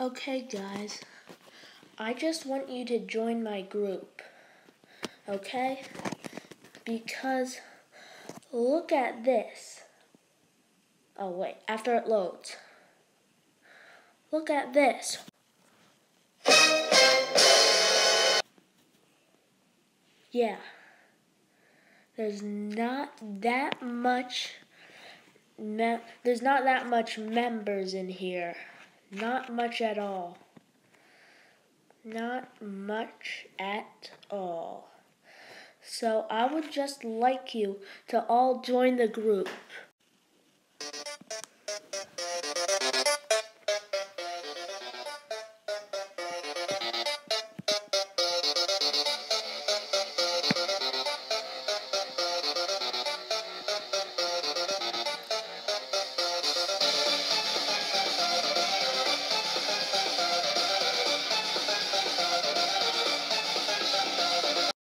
Okay, guys. I just want you to join my group. Okay? Because look at this. Oh, wait, after it loads. Look at this. Yeah. There's not that much there's not that much members in here. Not much at all. Not much at all. So I would just like you to all join the group.